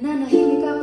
七の日々が